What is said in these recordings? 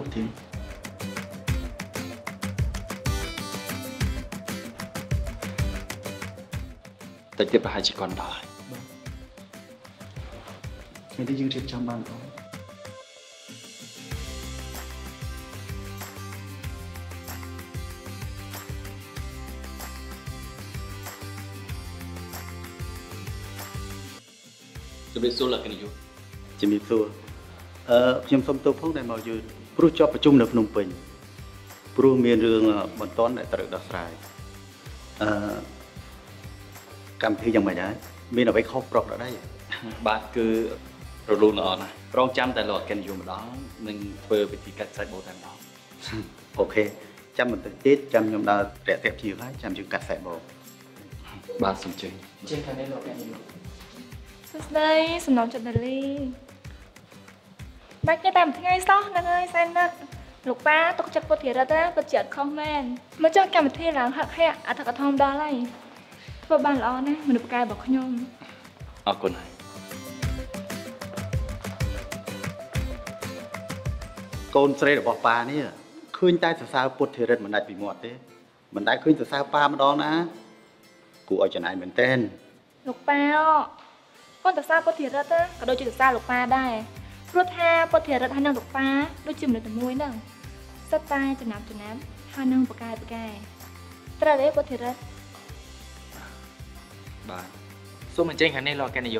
មកលោកធីមតែទៀតប្រហែលជាគាត់ដល់ហើយមានតែយើងរៀបចំបានបងជំរាបសួរលោកនាយកជំរាបសួរអឺខ្ញុំសូមទោសផងដែលមកយឺត ព្រោះជាប់ប្រជុំនៅភ្នំពេញព្រោះមានរឿងបន្ទាន់ដែលត្រូវដោះស្រាយអឺកម្មវិធីយ៉ាងម៉េចដែរមានអ្វីខុសប្រុសដល់ដែរបាទគឺរលូនល្អណាស់រងចាំតែលោកអគ្គនាយកម្ដងនឹងធ្វើពិធីកាត់ខ្សែបូតែម្ដងអូខេចាំបន្តិចទៀតចាំខ្ញុំដើររាក់ទាក់ភ្ញៀវហើយចាំយើងកាត់ខ្សែបងបាទសូមជើញជើងខាងនេះលោកអគ្គនាយកសួស្តីសំណងចិត្តដាលី បាច់ទេតែមួយថ្ងៃសោះហ្នឹងហើយសែនណាត់លោកប៉ាទុកចិត្តពុទ្ធិរិទ្ធណាពិតជាអត់ខុសមែនមកចុះកម្មវិធីឡើងហឹកហាក់អធិកធមដល់ហើយធ្វើបានល្អណាស់មនុស្សកែរបស់ខ្ញុំអរគុណហើយកូនស្រីរបស់ប៉ានេះឃើញតែសរសើរពុទ្ធិរិទ្ធមិនដាច់ពីមាត់ទេមិនដែលឃើញសរសើរប៉ាម្ដងណាគួរឲ្យចំណាយមែនតើលោកប៉ាកូនតសាពុទ្ធិរិទ្ធណាក៏ដូចជាតសាលោកប៉ាដែរ ព្រោះថាពុទ្ធិរិទ្ធហើយនឹងលោកប៉ាដូចជាមនុស្សតែមួយហ្នឹងសិតតែចំណាំចំណាំហើយនឹងបកកែបកកែត្រូវទេពុទ្ធិរិទ្ធបាទសូមអញ្ជើញខាងនេះលោកអគ្គនាយ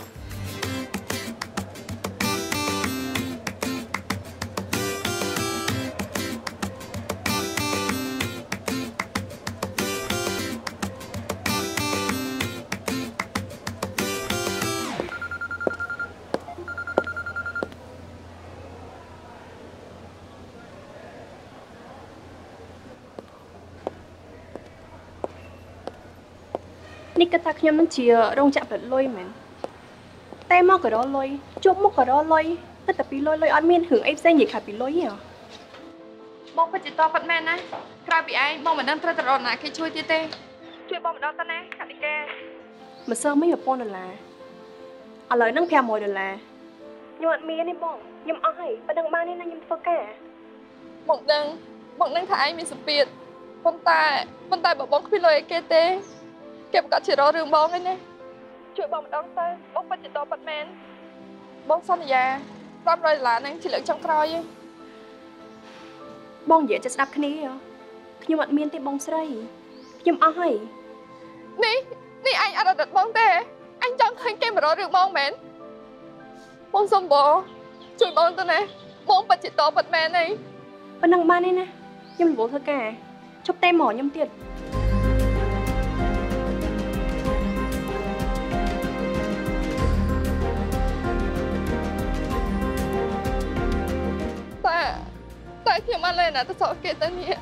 នេះគិតថាខ្ញុំនឹងជារោងចក្រផលិតលុយមែនតែមកក៏រកលុយជួបមុខក៏រកលុយតែតែពីលុយលុយអត់មានរឿងអីផ្សេងនិយាយខាត់ពីលុយទេហ៎បងពិតជាតបប៉ាត់មែនណាក្រៅពីឯងបងមិនដឹងត្រូវទៅរកណាគេជួយទៀតទេជួយបងម្ដងទៅណាខតិកាម្សិលមិញ1000ដុល្លារឥឡូវហ្នឹង500ដុល្លារខ្ញុំអត់មានទេបងខ្ញុំអស់ហើយប៉ណ្ណឹងបានទេណាខ្ញុំធ្វើការបងដឹងបងដឹងថាឯងមានសម្ពាធប៉ុន្តែប៉ុន្តែបើបងគ្មានលុយឲ្យគេទេ គេប្រកាសជារករឿងបងឯណាជួយបងម្ដងទៅបងពិតជាតបប៉ាត់មែនបងសន្យា500ដុល្លារហ្នឹងជាលើកចុងក្រោយឯងបងនិយាយចិត្តស្ដាប់គ្នាហ៎ខ្ញុំអត់មានទេបងស្រីខ្ញុំអស់ហើយនេះនេះអញអត់រត់បងទេអញចង់ឃើញគេមករករឿងបងមែនបងសុំបងជួយបងទៅណាបងពិតជាតបប៉ាត់មែនឯងប៉ណ្ណឹងបានទេណាខ្ញុំរវល់ធ្វើការជប់តែមកខ្ញុំទៀតតែ តែខ្ញុំអត់លេណាទៅសក់គេទៅនេះ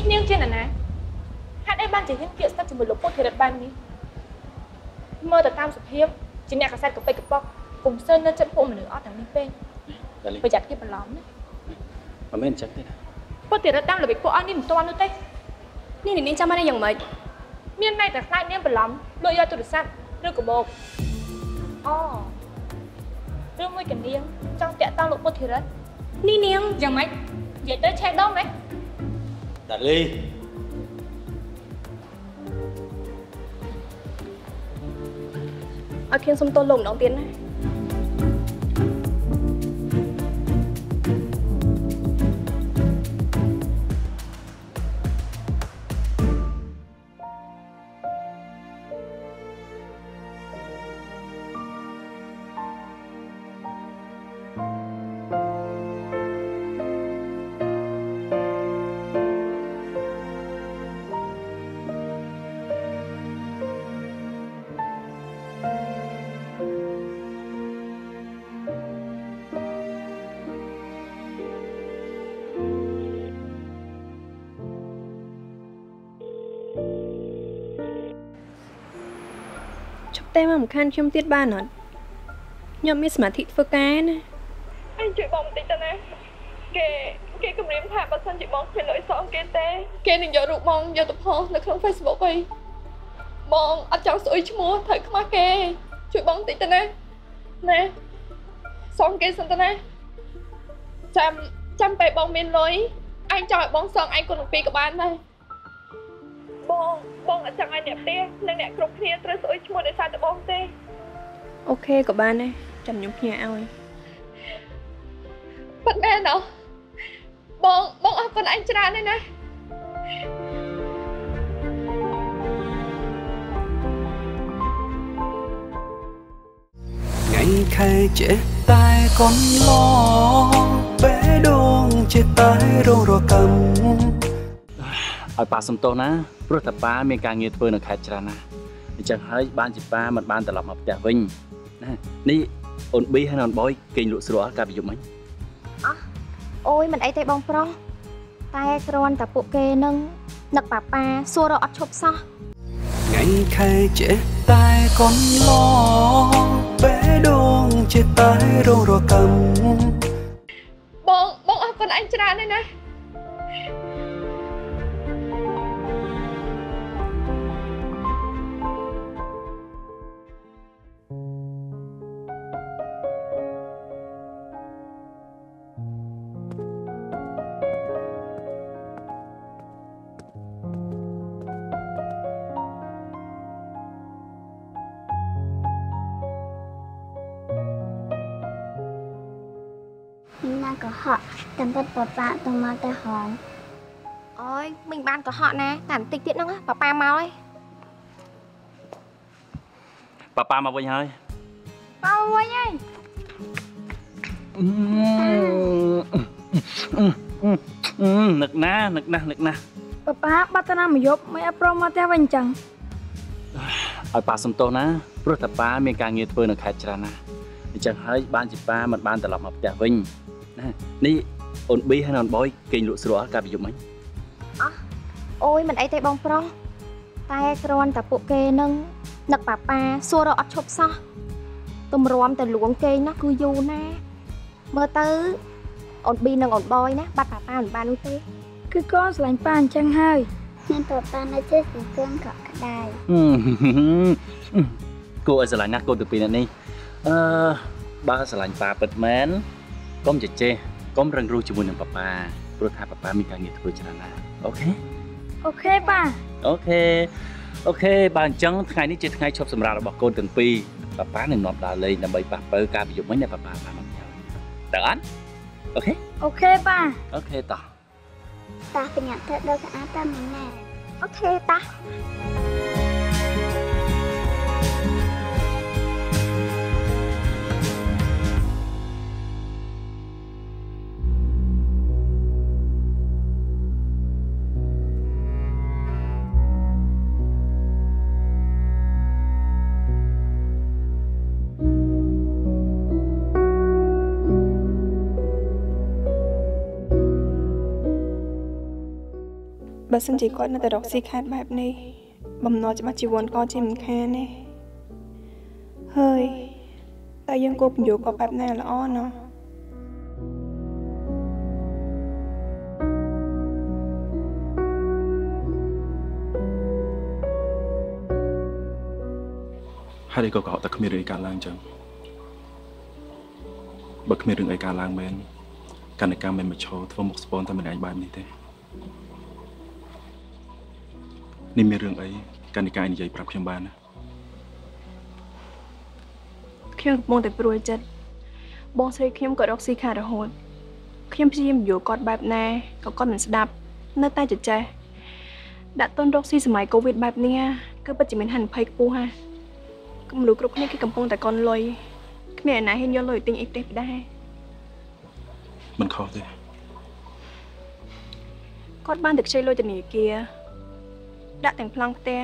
នេះនាងជាអ្នកណាហេតុអីបានជាហ៊ានពាក្យស្និទ្ធជាមួយលោកពុទ្ធិរិទ្ធបែបនេះមើលទៅតាមសភាពជាអ្នកកសែតកប៉ិចកប៉ុកពុំសើនៅចិត្តពួកមនុស្សអត់ទាំងនេះពេកដាលីប្រយ័ត្នគេបន្លំណាមិនមែនអញ្ចឹងទេណាពុទ្ធិរិទ្ធតាមល្បិចពួកអស់នេះមិនទាន់នោះទេនេះនាងចាំបានយ៉ាងម៉េចមានន័យតែខ្លាចនាងបន្លំលួចយកទូរស័ព្ទឬក៏បោកអូរឿងមួយកនាងចង់តាក់តងលោកពុទ្ធិរិទ្ធនេះនាងយ៉ាងម៉េចនិយាយទៅឆេះដងណា ដាលីឲ្យខ្ញុំសុំទោសលោ តែមកមិនខានខ្ញុំទៀតបានអត់ខ្ញុំមានសមាធិធ្វើការណាអញជួយបងបន្តិចទៅណាគេគេគម្រាមថាបើសិនជាបងគ្មានលុយសងគេទេគេនឹងយករូបបងយកទៅផុសនៅក្នុង Facebook វិញបងអត់ចង់ស្អុយឈ្មោះត្រូវខ្មាស់គេ ជួយបងបន្តិចទៅណាណាសងគេសិនទៅណាចាំចាំពេលបងមានលុយអញចង់ឲ្យបងសងអញគុណពីរក៏បានដែរបងបងអត់ ចង់ឲ្យអ្នកផ្ទះនិងអ្នកគ្រប់គ្នាត្រូវស្អុយឈ្មោះដោយសារតែបងទេអូខេក៏បានដែរចាំខ្ញុំផ្ញើឲ្យប៉ិតមែនអត់បងបងអរគុណអញច្រើនណាស់ណាថ្ងៃខែចេះតែកនឡបេះដូងចេះតែរងរកម្មឲ្យប៉ាសំទោសណា ព្រោះតែប៉ាមានការងារធ្វើនៅខេត្តច្រើនណាស់អញ្ចឹងហើយបានជាប៉ាមិនបានត្រឡប់មកផ្ទះវិញណានេះអូនប៊ីហើយនិងអូនបយគេងលក់ស្រួលកាលពីយប់មិញអូយមិនអីទេបងប្រុសតែគ្រាន់តែពួកគេនឹងនឹកប៉ាប៉ាសួររកអត់ឈប់សោះថ្ងៃខែចេះតែកនឡបេះដូងចេះតែរងរកម្មបងបងអរគុណអញច្រើនណាស់ តាមពិតប៉ាប៉ាទៅមកតែហងអូយមិញបានកុហកណាតែបន្តិចទៀតហ្នឹងប៉ាប៉ាមកហើយប៉ាប៉ាមកវិញហើយប៉ាវិញហើយនឹកណានឹកណាស់នឹកណាស់ប៉ាប៉ាបាត់តាណាមួយយប់មិនអត់ព្រមមកផ្ទះវិញអញ្ចឹងឲ្យប៉ាសំទោសណាព្រោះតែប៉ាមានការងារធ្វើនៅខេត្តច្រើនណាស់អញ្ចឹងហើយបានជាប៉ាមិនបានត្រឡប់មកផ្ទះវិញណា នេះអូនប៊ីហើយនិងអូនបយគេងលក់ស្រួលកាលពីយប់មិញអូយមិនអីទេបងប្រុសតែគ្រាន់តែពួកគេនឹងនឹកប៉ាប៉ាសួររកអត់ឈប់សោះទម្រាំតែលួងគេងណាគឺយូរណាមើលទៅអូនប៊ីនិងអូនបយណាបាត់ប៉ាប៉ាមិនបាននោះទេ គឺកូនស្រឡាញ់ប៉ាអញ្ចឹងហើយមានប៉ាប៉ានៅជិះសង្គមកក់ក្ដៅគួរឲ្យស្រឡាញ់ណាស់កូនទាំងពីរនាក់នេះអឺបើស្រឡាញ់ប៉ាពិតមែន កុំជជែកកុំរឹងរូសជាមួយនឹងប៉ាប៉ាព្រោះថាប៉ាប៉ាមានការងារធ្វើច្រើនណាស់ OK OK ប៉ា OK OK បើអញ្ចឹងថ្ងៃនេះជាថ្ងៃឈប់សម្រាករបស់កូនទាំងពីរប៉ាប៉ានឹងនាំដើរលេងដើម្បីប៉ះប៉ូវការពីយប់មិញដែលប៉ាប៉ាបានមកញ៉ាំតើអត់ OK OK ប៉ា OK តោះតាបញ្ញាទៅដល់ស្អាតតាមមីណាអូខេតា បើសិនជាគាត់នៅតែរកស៊ីខែតបែបនេះបំណុលច្បាស់ជីវ័នគាត់ជាមិនខានទេហើយតើយើងគួរបញ្យល់គាត់បែបណាល្អណោះហើយអីក៏កុហកតែគ្មានរឿងអីកើតឡើងចឹងបើគ្មានរឿងអីកើតឡើងមែនកណ្ដកម្មមិនមកឈរធ្វើមុខស្ពនតែម្នាក់បែបនេះទេ នេះមានរឿងអីកណ្ដកម្មនិយាយប្រាប់ខ្ញុំបានណាខ្ញុំកំពុងតែព្រួយចិត្តបងស្រីខ្ញុំក៏រកស៊ីខាតរហូតខ្ញុំព្យាយាមយល់គាត់បែបណាក៏គាត់មិនស្ដាប់ នៅតែចចេះដាក់ទុនរកស៊ីសម័យកូវីដបែបនេះគឺពិតជាមានហានិភ័យខ្ពស់ហាគំនូគ្រប់គ្នាគេកំពុងតែកន់លុយគ្មានអ្នកណាហ៊ានយកលុយទៅទិញអីផ្ទះផ្ដែរមិនខុសទេគាត់បានទៅខ្ចីលុយធនាគារ ដាក់ទាំងប្លង់ផ្ទះ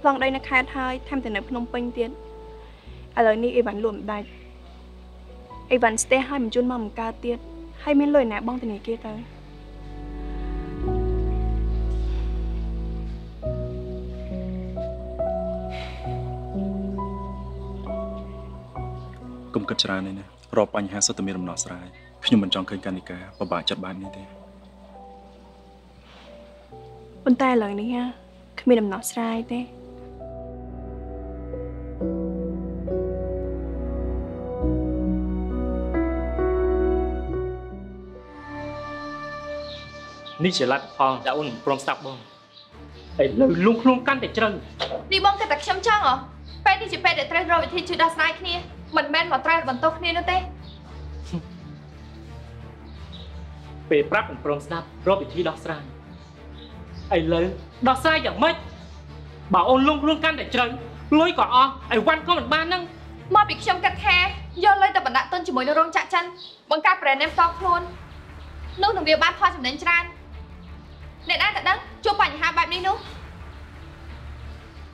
ប្លង់ដីនៅខេត្តហើយថែមទាំងនៅភ្នំពេញទៀតឥឡូវនេះអីវ៉ាន់លក់មិនដាច់អីវ៉ាន់ស្ទះហើយមិនជូនមកមិនកើតទៀតហើយមានលុយណាបងធនាគារទៅអុំគិតច្រើនទេណារាល់បញ្ហាសុទ្ធតែមានដំណោះស្រាយខ្ញុំមិនចង់ឃើញកានិកាពិបាកចិត្តបែបនេះទេប៉ុន្តែឥឡូវនេះណា គ្មានដំណោះស្រាយទេនេះជាលទ្ធផលដែលអូនមិនព្រមស្ដាប់បងឥឡូវលងខ្លួនកាន់តែជ្រៅនេះបងគិតតែខ្ញុំចឹងហ៎ពេលនេះជាពេលដែលត្រូវរកវិធីជួយដោះស្រាយគ្នាមិនមែនមកត្រូវបន្ទោសគ្នានោះទេពេលប្រាប់មិនព្រមស្ដាប់រកវិធីដោះស្រាយ ឥឡូវដោះស្រាយយ៉ាងម៉េចបើអូនលងខ្លួនកាន់តែជ្រៅលុយក៏អស់អីវ៉ាន់ក៏មិនបានហ្នឹងមកពីខ្ញុំគិតថាយកលុយទៅបណ្ដាក់ទុនជាមួយនឹងរោងចក្រចិនបង្កើត brand name តខ្លួននោះនឹងវាបានផលចំណេញច្រើនអ្នកណាទៅដឹងជួបបញ្ហាបែបនេះនោះ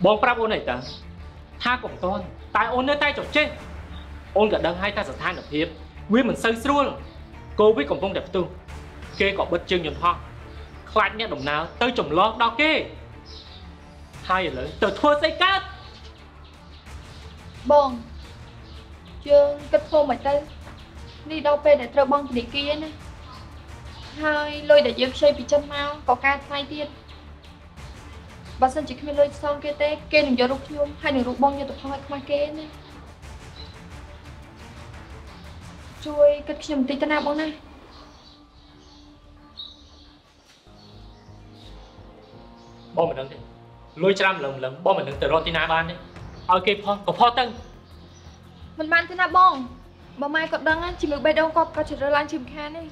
បងប្រាប់អូនអីតាថាកុំតន់តែអូននៅតែចុះចេះអូនក៏ដឹងហើយថាស្ថានភាពវាមិនសូវស្រួលកូវីដកំពុងតែផ្ទុះគេក៏បិទជើងយន្តហោះ ខ្លាចអ្នកដំណើរទៅចម្លងដល់គេហើយឥឡូវទៅធ្វើស្អីកើតបងយើងគិតធ្វើមិនទៅនេះដល់ពេលដែលត្រូវបង់ធនាគារណាហើយលុយដែលយើងខ្ចីពីចិនមកក៏ការថ្លៃទៀតបើសិនជាគ្មានលុយសងគេទេគេនឹងយករូបខ្ញុំហើយនឹងរូបបងយុទ្ធផលឲ្យខ្មាស់គេណាជួយគិតខ្ញុំបន្តិចទៅណាបងណា បងមិនដឹងទេលុយច្រើនម្លឹងម្លឹងបងមិនដឹងទៅរកទីណាបានទេឲ្យគេផុសក៏ផុសទៅមិនបានទេណាបងបើម៉ែគាត់ដឹងណាជាមួយបេះដូងគាត់ក៏ជ្រើសឡើងជាមិនខានទេ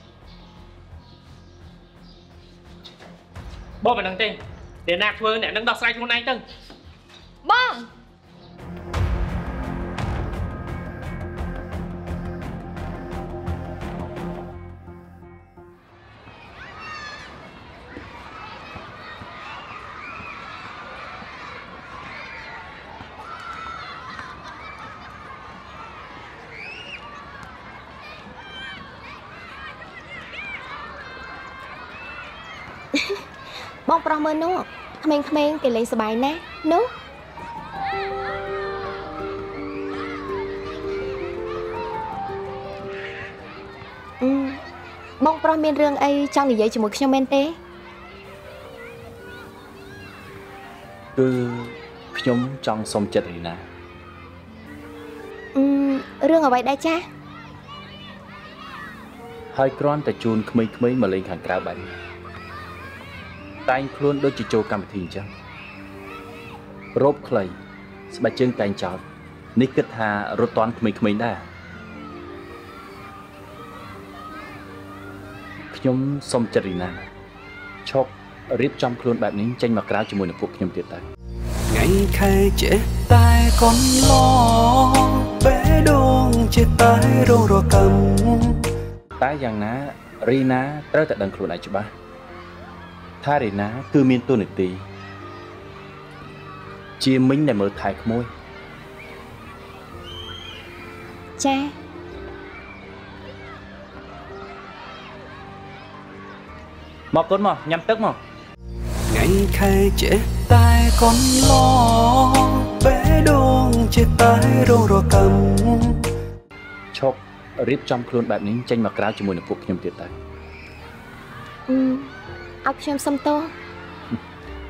បងមិនដឹងទេអ្នកណាធ្វើអ្នកនឹងដោះស្រាយខ្លួនឯងទៅ បងប្រុសមើលនោះក្មេងៗគេលេងសប្បាយណាស់នោះអឺបងប្រុសមានរឿងអីចង់និយាយជាមួយខ្ញុំមែនទេគឺខ្ញុំចង់សុំចិត្តរីណាអឺរឿងអ្វីដែរចាស់ហើយគ្រាន់តែជូនក្មេងៗមកលេងខាងក្រៅបែបនេះ តែងខ្លួនដូចជាចូលកម្មវិធីអញ្ចឹងរោបខ្លី ស្បែកជើងតែងចោតនេះគិតថារត់តាន់ក្មេងៗដែរខ្ញុំសុំចិត្តរីណាឈប់រៀបចំខ្លួនបែបនេះចេញមកក្រៅជាមួយនឹងពួកខ្ញុំទៀតទៅថ្ងៃខែចេះតែកន្លងបេះដូងចេះតែរងរកម្មតែយ៉ាងណារីណាត្រូវតែដឹងខ្លួនឯងច្បាស់ ថារីណា គឺមានទូនាទីជាមិញដែលមើលថែក្មួយចាស់មកកូនមកញ៉ាំទឹកមកថ្ងៃខែចេះតែកន្លងបេះដូងចេះតែរងរកម្មឈប់រៀបចំខ្លួនបែបនេះចេញមកក្រៅជាមួយនឹងពួកខ្ញុំទៀតទៅអឺ ឲ្យខ្ញុំសុំទោស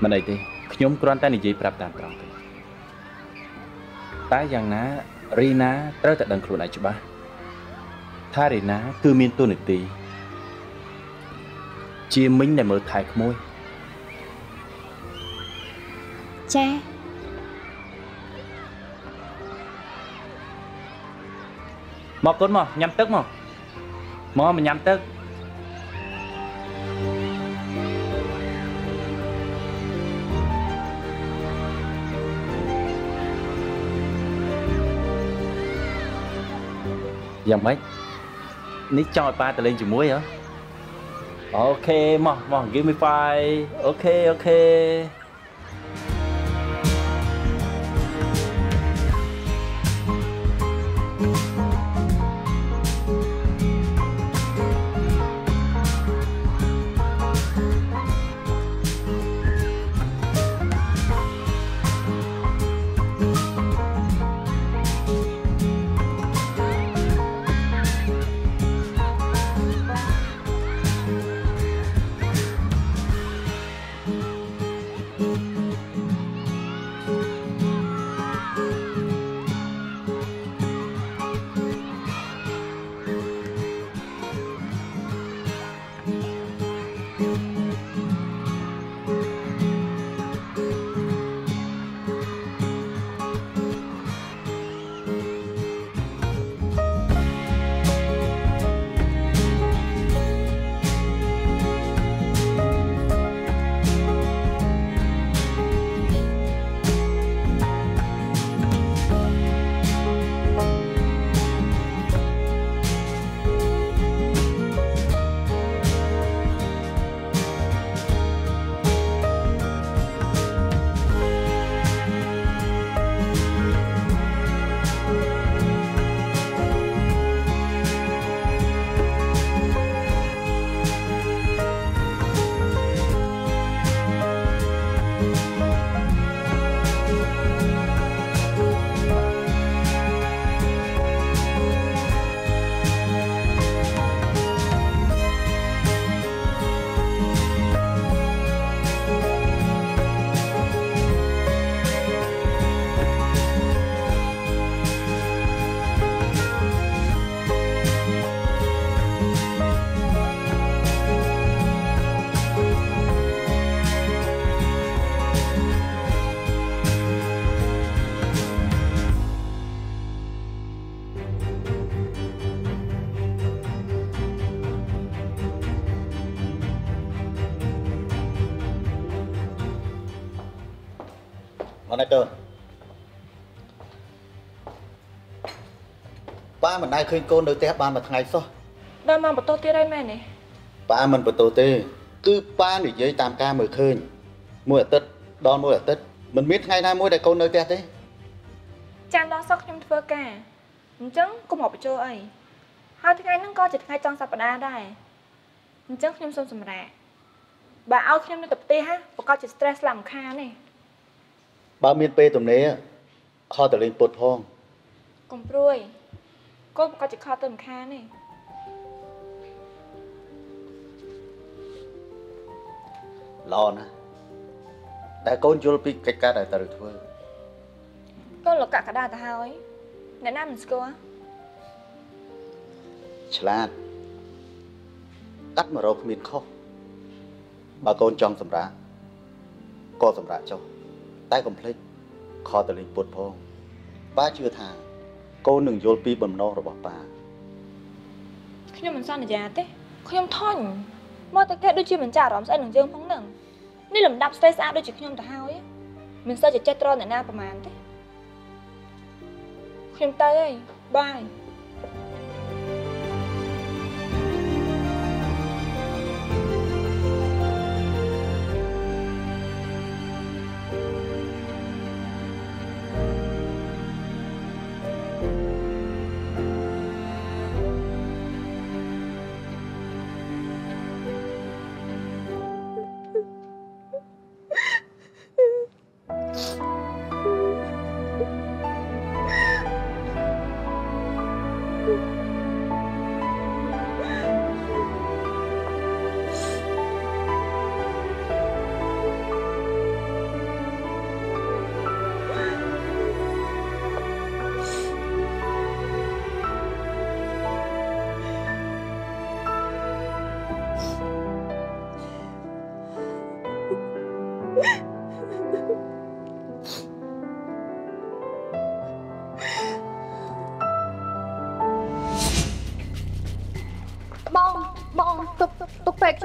មិនអីទេខ្ញុំគ្រាន់តែនិយាយប្រាប់តាមត្រង់ទេតែយ៉ាងណារីណាត្រូវតែដឹងខ្លួនឯងច្បាស់ថារីណា គឺមានទូនាទី ជាមិញដែលមើលថែក្មួយចាស់មកកូនមកញ៉ាំទឹកមកមកមកញ៉ាំទឹក យ៉ាងម៉េចនេះចង់ឲ្យប៉ាទៅលេងជាមួយហ៎ OK មកមក give me five OK OK មិនដែលឃើញកូននៅផ្ទះបានមួយថ្ងៃសោះដល់មកបន្ទោសទៀតហើយមែនទេប៉ាមិនបន្ទោសទេ គឺប៉ានិយាយតាមការមើលឃើញ មួយអាទិត្យដល់មួយអាទិត្យមិនមានថ្ងៃណាមួយដែលកូននៅផ្ទះទេចាំដល់សក់ខ្ញុំធ្វើការអញ្ចឹងកុំមកបញ្ចូលអីហើយថ្ងៃហ្នឹងក៏ជាថ្ងៃចុងសប្តាហ៍ដែរអញ្ចឹងខ្ញុំសូមសម្រាកបើឲ្យខ្ញុំនៅតែផ្ទះហ่ะប្រកាសជា stress ខ្លាំងម្ខានទេបើមានពេលទំនេរខលទៅលេងពុតផងកុំព្រួយ កូនប្រកាសជាខកទៅម្ខានទេល្អណាស់តែកូនយល់ពីកិច្ចការដែលត្រូវធ្វើកូនលកកដាទៅហើយអ្នកណាមិនស្គាល់ឆ្លាតកាត់មករកគ្មានខុសបើកូនចង់សម្រាកក៏សម្រាកចុះតែកុំភ្លេចខលទៅលេងពុតផងប៉ាជឿថា កូននឹងយល់ពីបំណងរបស់ប៉ាខ្ញុំមិនសន្យាទេខ្ញុំថន់មកតែគេដូចជាមិនចាស់អារម្មណ៍ស្អីនឹងយើងផងហ្នឹងនេះលំដាប់ស្រីស្អាតដូចជាខ្ញុំទៅហើយមិនសូវជាចិត្តត្រង់អ្នកណាប្រហែលទេខ្ញុំទៅហើយបាយ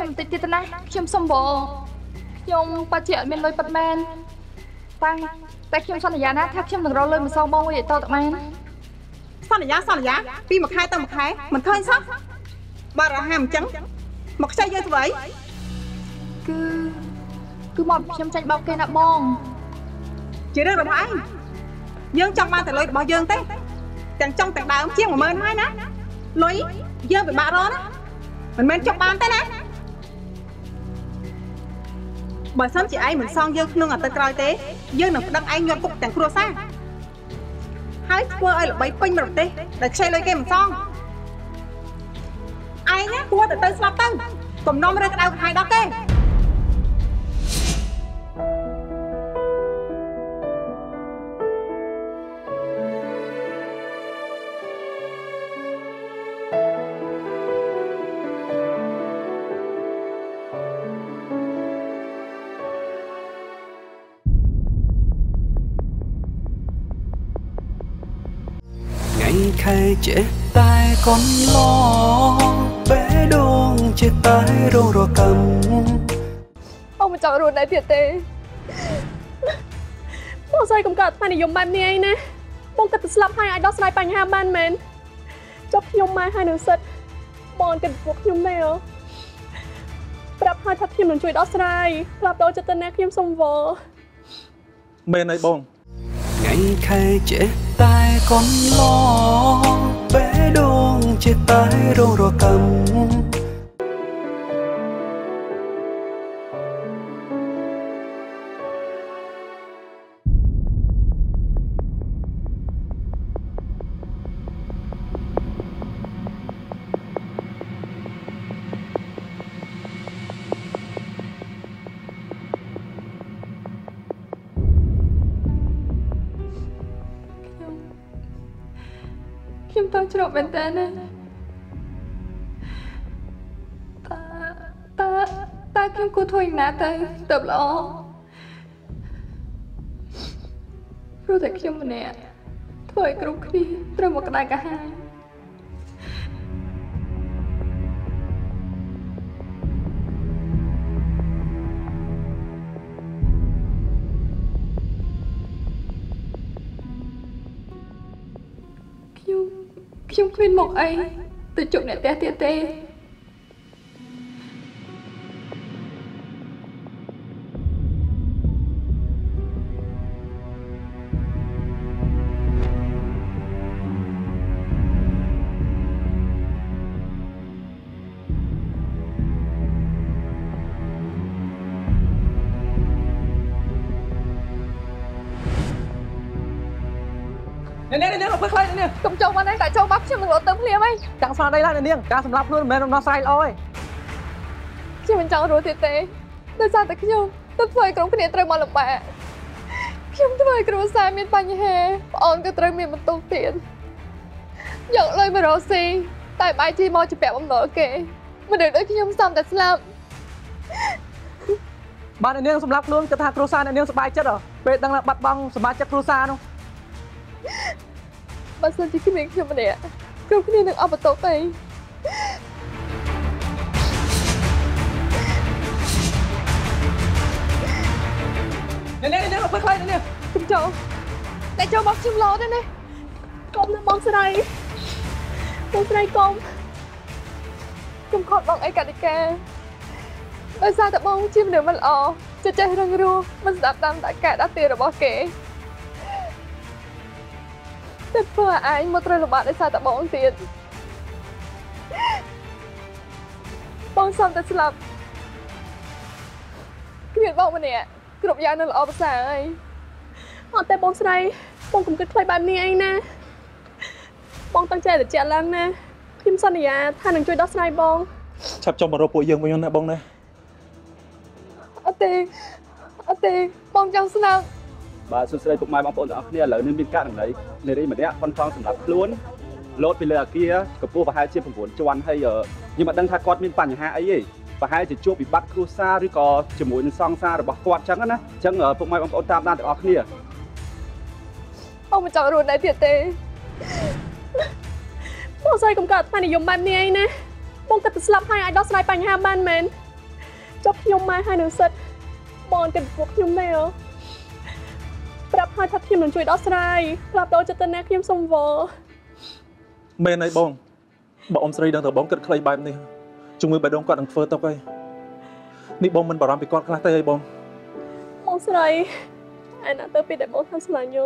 ខ្ញុំបន្តិចទៀតទៅណាខ្ញុំសុំបងខ្ញុំប៉ាជាអត់មានលុយប៉ាត់មែនតែតែខ្ញុំសន្យាណាថាខ្ញុំនឹងរកលុយមួយសងបងមួយឲ្យតតមែនសន្យាសន្យាពីមួយខែទៅមួយខែមិនឃើញសោះបើរហាមអញ្ចឹងមកខ្ចីយើងធ្វើអីគឺគឺមកខ្ញុំចាញ់បោកគេណាបងជារឿងរបស់ឯងយើងចង់បានតែលុយរបស់យើងទេទាំងចង់ទាំងដើមជាង10000ហើយណាលុយយើងពិបាករកណាមិនមែនចុកបានទេណា បើសិនជាឯងមិនសងយើងក្នុងអាទិត្យក្រោយទេយើងនឹងប្តឹងឯងញាត់គុកទាំងគ្រួសារហើយធ្វើឲ្យល្បីពេញប្រទេសដែលខ្ចីលុយគេមិនសងឯងណាគួរតែទៅស្លាប់ទៅកុំនាំរើក្តៅក្រហាយដល់គេ ចេះតែកន្លងបេះដូងចេះតែរងរកម្មអូមិនចង់រស់នៅទៀតទេបងស្រីកុំកើតថ្មនិយមបែបនេះអីណាបងគិតទៅស្លាប់ហើយអាចដោះស្រាយបញ្ហាបានមែនចុះខ្ញុំម៉ែហើយនឹងសិតបងគិតពួកខ្ញុំទេអូប្រាប់ហើយថាខ្ញុំនឹងជួយដោះស្រាយប្រាប់ដល់ចិត្តទៅណាខ្ញុំសុំវល់មែនអីបងថ្ងៃខែចេះ តែកន្លងបេះដូងចេះតែរងរកម្ម ខ្ញុំតើជ្រក់មែនតើណាតើតើតើខ្ញុំគួរធ្វើយ៉ាងណាទៅទៅល្អព្រោះតែខ្ញុំម្នាក់ធ្វើឲ្យគ្រប់គ្នាត្រូវមកក្តៅកាហាយ មានមុខអីទៅជប់អ្នកផ្ទះទៀតទេ ហីចាំស្មារតីឡើងអ្នកនាងការសម្លាប់ខ្លួនមិនមែនដំណោះស្រាយល្អទេខ្ញុំមិនចង់រស់ទៀតទេដោយសារតែខ្ញុំទៅធ្វើឲ្យក្រុមគ្នាត្រូវមកលំបាកខ្ញុំធ្វើឲ្យគ្រួសារមានបញ្ហាប្អូនក៏ត្រូវមានបន្ទុកទៀតយកលុយមករកស៊ីតែបាយជីមកជពាក់បំណុលគេមនុស្សដូចខ្ញុំសំតែស្លាប់បាទអ្នកនាងសម្លាប់ខ្លួនគិតថាគ្រួសារអ្នកនាងសប្បាយចិត្តហ៎ពេលដឹងថាបាត់បង់សមាជិកគ្រួសារនោះបើសិនជាគ្មានខ្ញុំម្នាក់ គ្រប់គ្នានឹងអស់បន្ទុកអីអ្នកនាងអ្នកនាងអត់ខ្លាចអ្នកនាងកុំចូលតែចូលមកខ្ញុំលោទេណាកុំណាបងស្រីបងស្រីកុំកុំខត់បងអីកតិកាដោយសារតែបងជាមនុស្សមិនល្អចិត្តចេះរឹងរូសមិនស្ដាប់តាមតកាដាស់ទីរបស់គេ តែព្រោះឯងមកត្រូវលំបាកដោយសារតែបងទៀតបងសំតែស្លាប់គ្មានបងម្នាក់គ្រប់យ៉ាងនៅល្អប្រសើរហើយអត់តែបងស្រីបងកុំគិតខ្លីបែបនេះអីណាបងតាំងចិត្តត្រជាក់ឡើងណាខ្ញុំសន្យាថានឹងជួយដោះស្រាយបងឆាប់ចុះមករកពួកយើងវិញណាបងណាអត់ទេអត់ទេបងចង់ស្នាប់ បាទសួស្តីពុកម៉ែបងប្អូនទាំងអស់គ្នាឥឡូវនេះមានករណីនារីម្នាក់ប៉ុនថងសម្រាប់ខ្លួនលោតពីលើអាគារកម្ពស់ប្រហែលជា9ជាន់ហើយខ្ញុំមិនដឹងថាគាត់មានបញ្ហាអីទេប្រហែលជាជួបវិបត្តិគ្រួសារឬក៏ជាមួយនឹងសង្សាររបស់គាត់ចឹងណាចឹងពុកម៉ែបងប្អូនតាមដានទាំងអស់គ្នាបងមិនចង់រស់នៅទៀតទេបងស្រីកុំកើតថ្មនិយមបែបនេះអីណាបងគិតទៅស្លាប់ហើយអាចដោះស្រាយបញ្ហាបានមែនចុះខ្ញុំម៉ែហើយនឹងសិតបងគិតពួកខ្ញុំទេអូ ប្រាប់ហើយថាខ្ញុំនឹងជួយដោះស្រាយប្រាប់ដល់ចិត្តទៅណាខ្ញុំសុំវល់មែនអីបងបើអ៊ំស្រីដឹងតែបងគិតខ្លីបែបនេះជំងឺបេះដូងគាត់នឹងធ្វើទៅហើយនេះបងមិនបារម្ភពីគាត់ខ្លះទេអីបងបងស្រីឯណាទៅពីដែលបងថាស្រឡាញ់យោ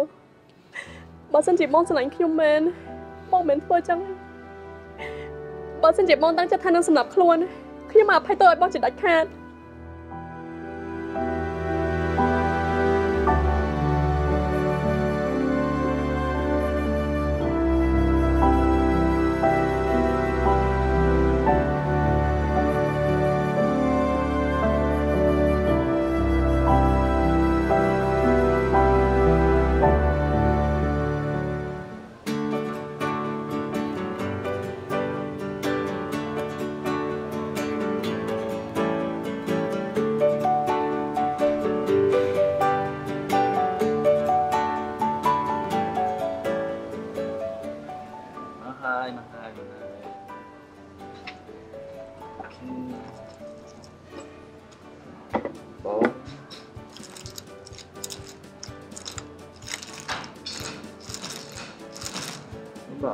បើសិនជាបងស្រឡាញ់ខ្ញុំមែនបងមិនធ្វើចឹងទេបើសិនជាបងតាំងចិត្តថានឹងសម្រាប់ខ្លួនខ្ញុំអភ័យទោសឲ្យបងជាដាច់ខាត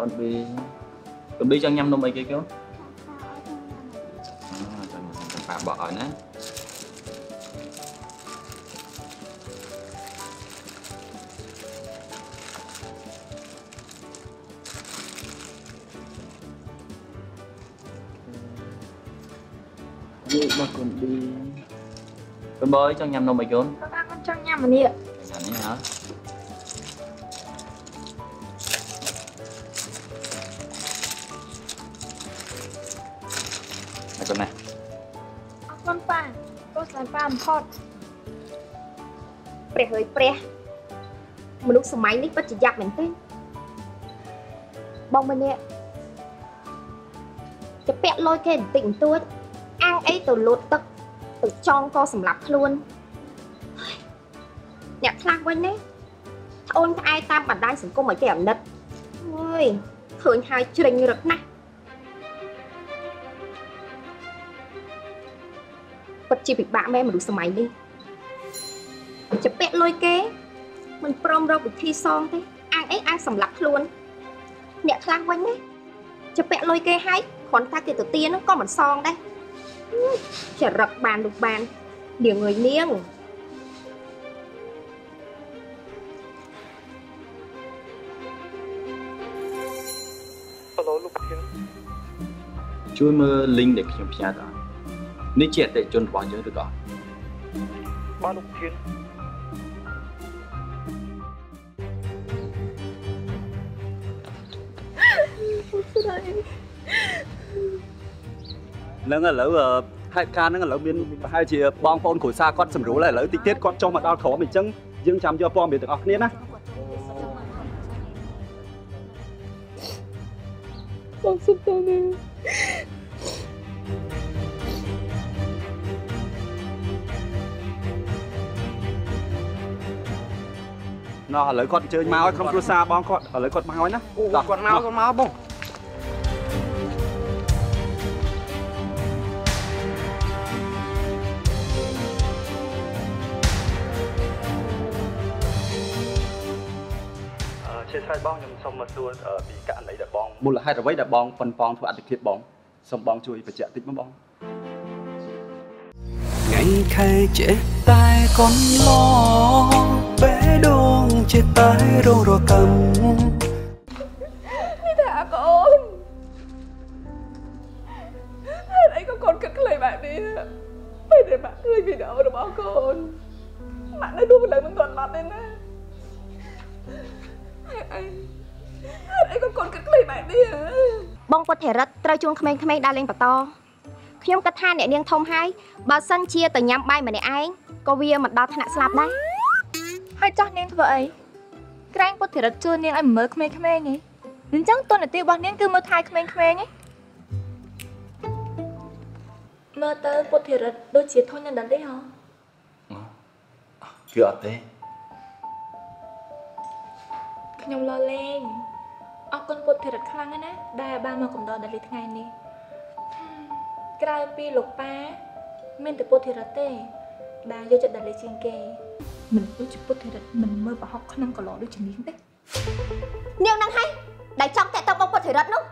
អូនប៊ីអូនប៊ីចង់ញ៉ាំនំអីគេកូនអូចង់ញ៉ាំចាំប៉ាបោះឲ្យណានេះរបស់កូនប៊ីកូនបយចង់ញ៉ាំនំអីកូនប៉ាកូនចង់ញ៉ាំម្នេះញ៉ាំនេះ ព្រះអើយព្រះមនុស្សសម័យនេះពិតជាយ៉ាប់មែនទេបងម្នាក់ទៅពាក់លុយគេបន្តិចបន្តួចអាំងអីទៅលោតទឹកទៅចង់ក៏សម្លាប់ខ្លួនអ្នកខ្លះវិញណាត្អូនត្អែតាមបណ្ដាញសង្គមឲ្យគេអាណិតអើយឃើញហើយជ្រិញរត់ណាស់ពិតជាពិបាកមែនមនុស្សសម័យនេះ លុយគេមិនព្រមរកវិធីសងទេអាងអីអាងសម្លាប់ខ្លួន អ្នកខ្លះវិញណាจะពាក់លុយគេហើយគ្រាន់តែគេទៅទាហ្នឹងក៏មិនសងដែរហឹមចរិតបានលោកបាននាងអើយនាងហៅលោកធានជួយមើល link ដែលខ្ញុំផ្ញើទៅនេះជាអតិថិជនរបស់យើងឬក៏បាទលោកធាន ហ្នឹងឥឡូវអឺហេតុការណ៍ហ្នឹងឥឡូវមានប្រហែលជាបងប្អូនគ្រួសារគាត់សម្រួលហើយឥឡូវតិចទៀតគាត់ចុះមកដល់ក្រុមអញ្ចឹងយើងចាំយកព័ត៌មានទាំងអស់គ្នាណាបងសុំតើណាណោះឥឡូវគាត់អញ្ជើញមកឲ្យក្រុមគ្រួសារបងគាត់ឥឡូវគាត់មកហើយណាដល់គាត់មកគាត់មកបង បងខ្ញុំសូមមកសួរអឺពីករណីដែលបងមូលហេតុអ្វីដែលបងប៉ុនប៉ងធ្វើអតិភិបបងសូមបងជួយបញ្ជាក់តិចមកបងថ្ងៃខែចេះតែកនឡបេះដូងចេះតែរងរកម្មនេះតែអាកូនហេតុអីក៏កូនគិតខ្លីបែបនេះពេលដែលម៉ាក់ឃើញវីដេអូរបស់កូនម៉ាក់នៅដួលលើមិនទាន់បាត់ទេណាហេតុ អីហេតុអីក៏កូនគិតខ្លីបែបនេះហ៎បងពុទ្ធិរិទ្ធត្រូវជួងក្មេងៗដើរលេងបន្តខ្ញុំគិតថាអ្នកនាងធំហើយបើសិនជាទៅញ៉ាំបាយម្នាក់ឯងក៏វាមិនដល់ថ្នាក់ស្លាប់ដែរហើយចោះនាងធ្វើអីក្រែងពុទ្ធិរិទ្ធជួននាងឲ្យមើលក្មេងៗហីអញ្ចឹងតួនាទីរបស់នាងគឺមើលថែក្មេងៗហីមើលទៅពុទ្ធិរិទ្ធដូចជាធន់នឹងដល់ទេហ៎គឺអត់ទេ ខ្ញុំលលេងអរគុណពុទ្ធិរិទ្ធខ្លាំងណាស់ណាដែលបានមកកំដរដល់ថ្ងៃនេះហឹមក្រៅពីលោកប៉ាមានតែពុទ្ធិរិទ្ធទេ ដែលយកចិត្តដល់លេជាងគេមិនដូចជាពុទ្ធិរិទ្ធមិនមើលប្រហុកក្នុងកន្លោដូចជានាងទេនាងនឹងហើយដែលចង់តាក់ទងបងពុទ្ធិរិទ្ធនោះ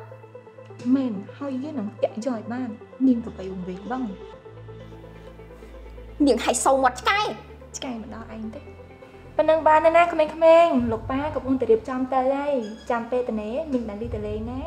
មែនហើយយើងនឹងតាក់យកឲ្យបាន នាងទៅបីវងវែងបងនាងហើយសោមាត់ឆ្កែឆ្កែមិនដល់ឯងទេ ប៉ុណ្ណឹងបានទេណាក្មេងៗលោកប៉ាកំពុងតែរៀបចំទៅហើយចាំពេលតនេមីងដាលីតលេងណា